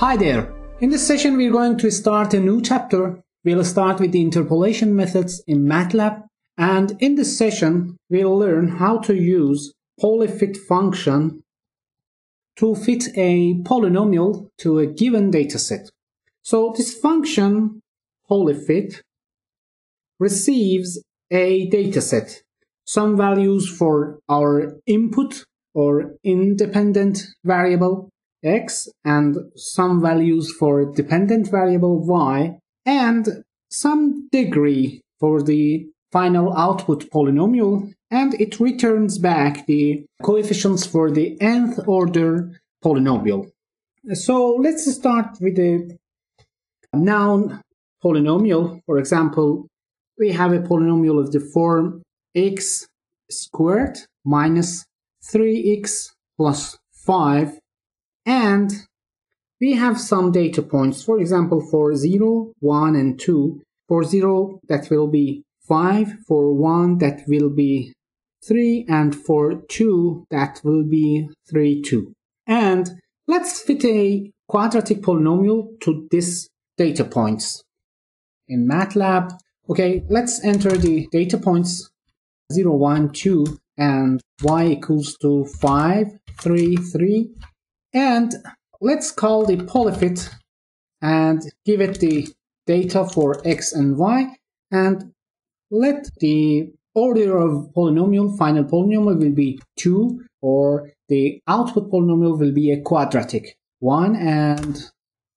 Hi there! In this session we're going to start a new chapter. We'll start with the interpolation methods in MATLAB and in this session we'll learn how to use polyfit function to fit a polynomial to a given dataset. So this function polyfit receives a dataset, some values for our input or independent variable x and some values for dependent variable y and some degree for the final output polynomial and it returns back the coefficients for the nth order polynomial. So let's start with a noun polynomial. For example, we have a polynomial of the form x squared minus 3x plus 5 and we have some data points. For example for 0 1 and 2 for 0 that will be 5 for 1 that will be 3 and for 2 that will be 3 2 and let's fit a quadratic polynomial to this data points. In MATLAB okay let's enter the data points. 0 1 2 and y equals to 5 3 3 and let's call the polyfit and give it the data for x and y. And let the order of polynomial, final polynomial will be 2 or the output polynomial will be a quadratic 1 and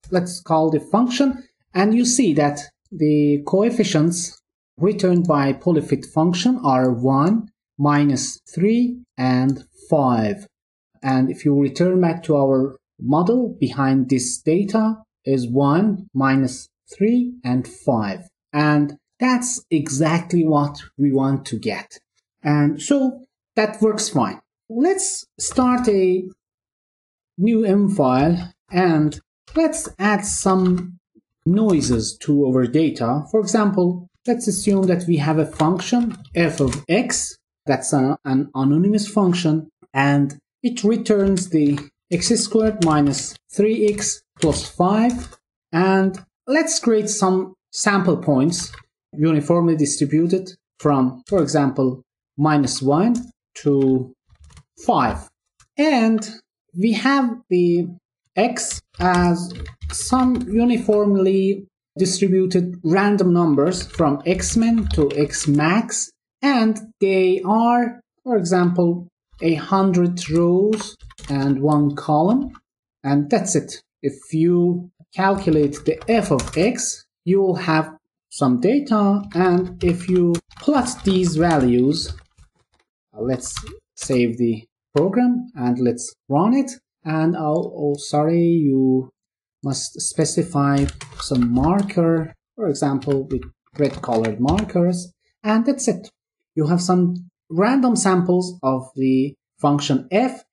let's call the function. And you see that the coefficients returned by polyfit function are 1, minus 3 and 5 and if you return back to our model behind this data is 1 minus 3 and 5 and that's exactly what we want to get. And so that works fine. Let's start a new m file and let's add some noises to our data. For example let's assume that we have a function f of x. That's an, an anonymous function. And it returns the x squared minus 3x plus 5 and let's create some sample points uniformly distributed from for example minus 1 to 5 and we have the x as some uniformly distributed random numbers from xmin to xmax. And they are for example a hundred rows and one column. And that's it. If you calculate the f of x you will have some data. And if you plot these values uh, let's save the program and let's run it. And oh, oh sorry you must specify some marker for example with red colored markers. And that's it. You have some random samples of the function f.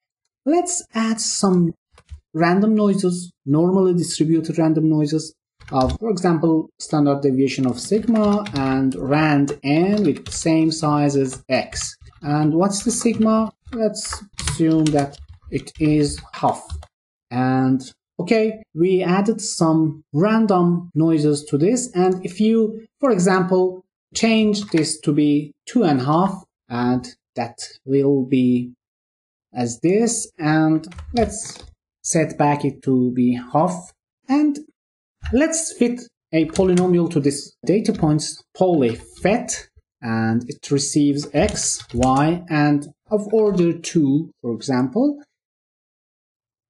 Let's add some random noises, normally distributed random noises of, for example, standard deviation of sigma and rand n with same size as x. And what's the sigma? Let's assume that it is half. And okay, we added some random noises to this. And if you, for example, change this to be two and a half, and that will be as this. And let's set back it to be half. And let's fit a polynomial to this data points polyfit and it receives x y and of order 2 for example.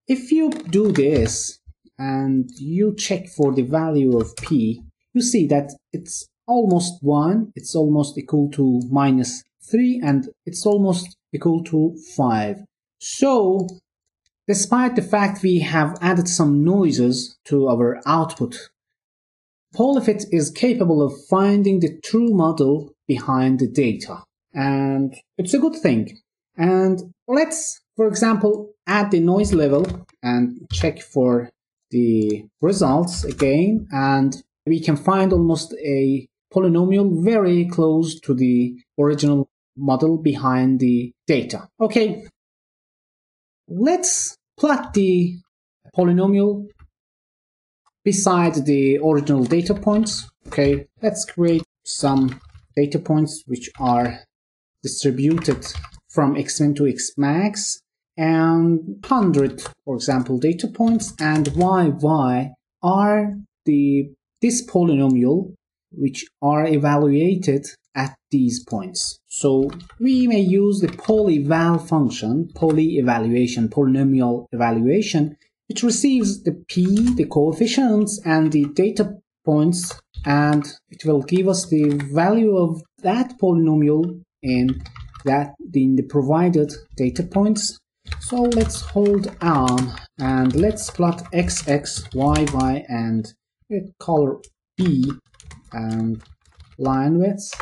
If you do this and you check for the value of p you see that it's almost 1 it's almost equal to minus 3 and it's almost equal to 5. So, despite the fact we have added some noises to our output, Polyfit is capable of finding the true model behind the data. And it's a good thing. And let's, for example, add the noise level and check for the results again. And we can find almost a polynomial very close to the original model behind the data. Okay, let's plot the polynomial beside the original data points. Okay, let's create some data points which are distributed from xmin to xmax and 100, for example, data points and yy are the this polynomial which are evaluated at these points. So we may use the polyval function, poly evaluation, polynomial evaluation, which receives the p, the coefficients, and the data points, and it will give us the value of that polynomial in that in the provided data points. So let's hold on and let's plot x, x, y, y, and color b and line width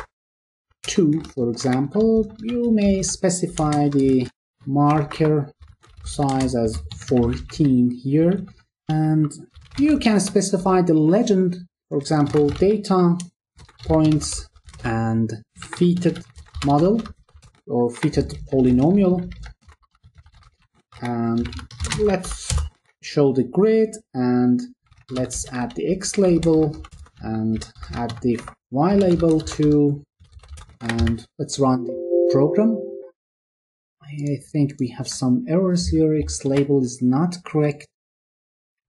2 for example. You may specify the marker size as 14 here and you can specify the legend for example data points and fitted model or fitted polynomial. And let's show the grid and let's add the x label and add the y label to and let's run the program. I think we have some errors here. X label is not correct.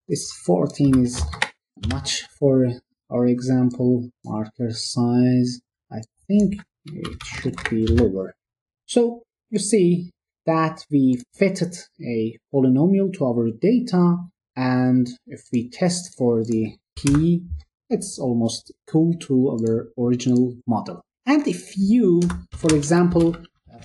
This 14 is much for our example marker size. I think it should be lower. So you see that we fitted a polynomial to our data and if we test for the p it's almost equal to our original model. And if you, for example,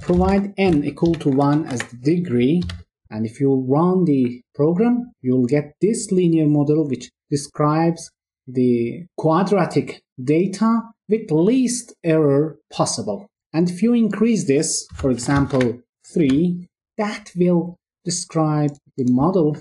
provide n equal to 1 as the degree, and if you run the program, you'll get this linear model which describes the quadratic data with least error possible. And if you increase this, for example, 3, that will describe the model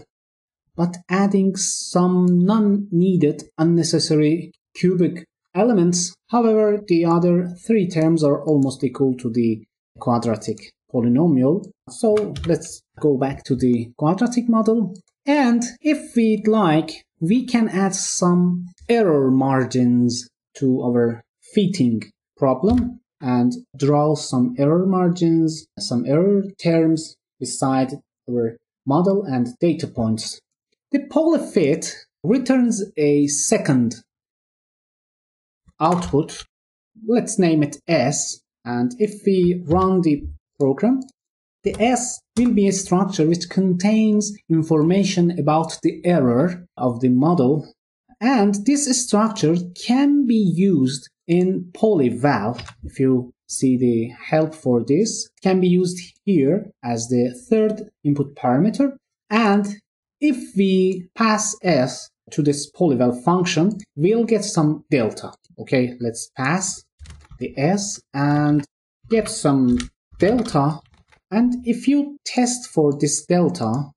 but adding some non-needed unnecessary cubic elements. However, the other three terms are almost equal to the quadratic polynomial. So let's go back to the quadratic model. And if we'd like, we can add some error margins to our fitting problem and draw some error margins, some error terms beside our model and data points. The polyfit returns a second output. Let's name it S. And if we run the program, the S will be a structure which contains information about the error of the model. And this structure can be used in polyval. If you see the help for this, can be used here as the third input parameter. And if we pass s to this polyval function, we'll get some delta. Okay, let's pass the s and get some delta. And if you test for this delta,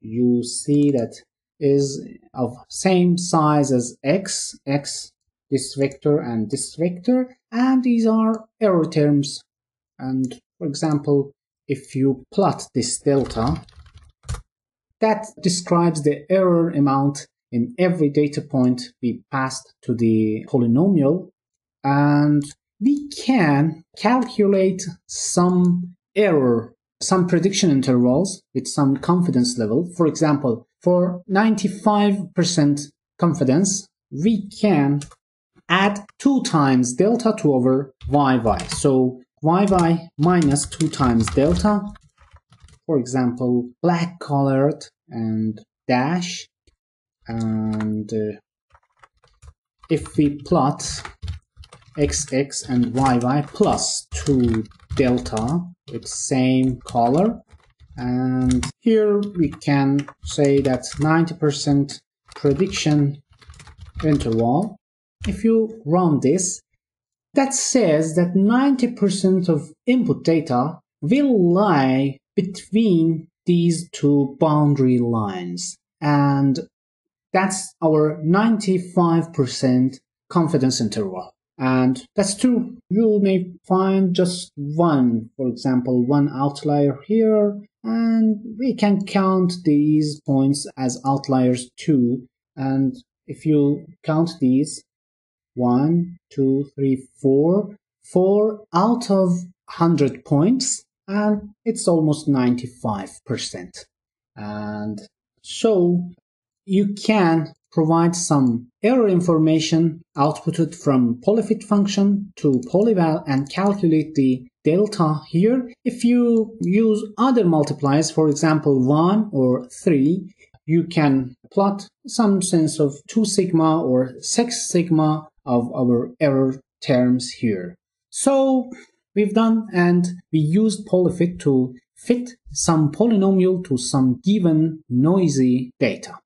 you see that is of same size as x, x, this vector and this vector, and these are error terms. And for example, if you plot this delta, that describes the error amount in every data point we passed to the polynomial. And we can calculate some error, some prediction intervals with some confidence level. For example, for 95% confidence, we can add 2 times delta to over yy. So yy minus 2 times delta for example, black colored and dash. And uh, if we plot xx and yy plus 2 delta with same color, and here we can say that 90% prediction interval. If you run this, that says that 90% of input data will lie between these two boundary lines. And that's our 95% confidence interval. And that's true. You may find just one, for example, one outlier here, and we can count these points as outliers too. And if you count these, one, two, three, four, four out of 100 points, and it's almost 95%. And so you can provide some error information outputted from polyfit function to polyval and calculate the delta here. If you use other multipliers, for example 1 or 3, you can plot some sense of 2 sigma or 6 sigma of our error terms here. So we've done and we used polyfit to fit some polynomial to some given noisy data.